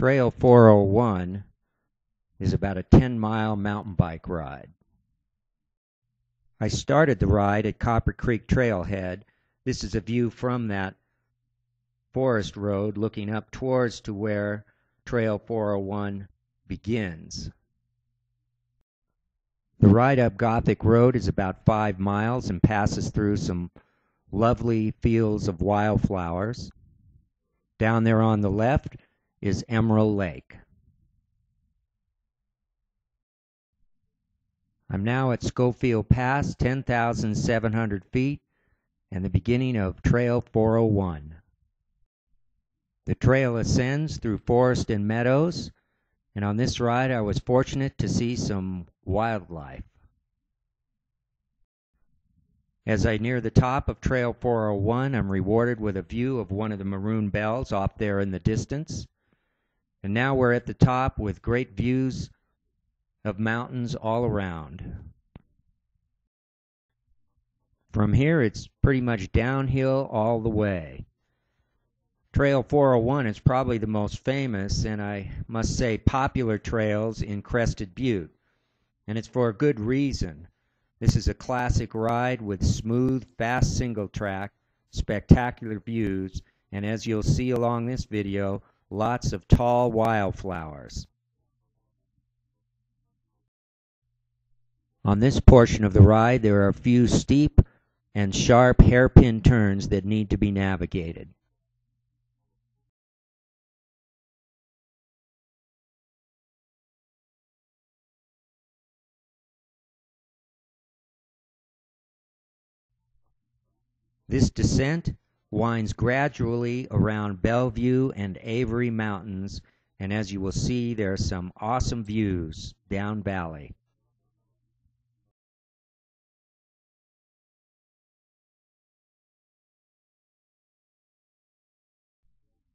Trail 401 is about a 10 mile mountain bike ride. I started the ride at Copper Creek Trailhead. This is a view from that forest road looking up towards to where Trail 401 begins. The ride up Gothic Road is about five miles and passes through some lovely fields of wildflowers. Down there on the left is Emerald Lake. I'm now at Schofield Pass, 10,700 feet, and the beginning of Trail 401. The trail ascends through forest and meadows, and on this ride I was fortunate to see some wildlife. As I near the top of Trail 401, I'm rewarded with a view of one of the maroon bells off there in the distance. And now we're at the top with great views of mountains all around. From here, it's pretty much downhill all the way. Trail 401 is probably the most famous and I must say popular trails in Crested Butte, and it's for a good reason. This is a classic ride with smooth, fast single track, spectacular views, and as you'll see along this video, lots of tall wildflowers. On this portion of the ride, there are a few steep and sharp hairpin turns that need to be navigated. This descent winds gradually around Bellevue and Avery Mountains, and as you will see, there are some awesome views down valley.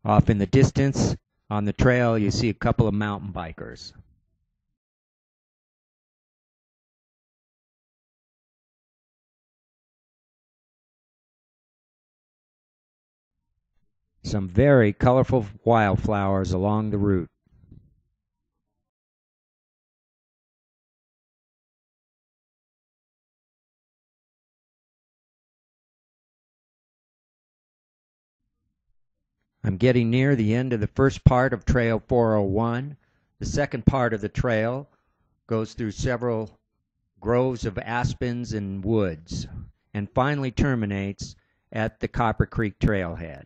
Off in the distance on the trail, you see a couple of mountain bikers. Some very colorful wildflowers along the route. I'm getting near the end of the first part of Trail 401. The second part of the trail goes through several groves of aspens and woods and finally terminates at the Copper Creek Trailhead.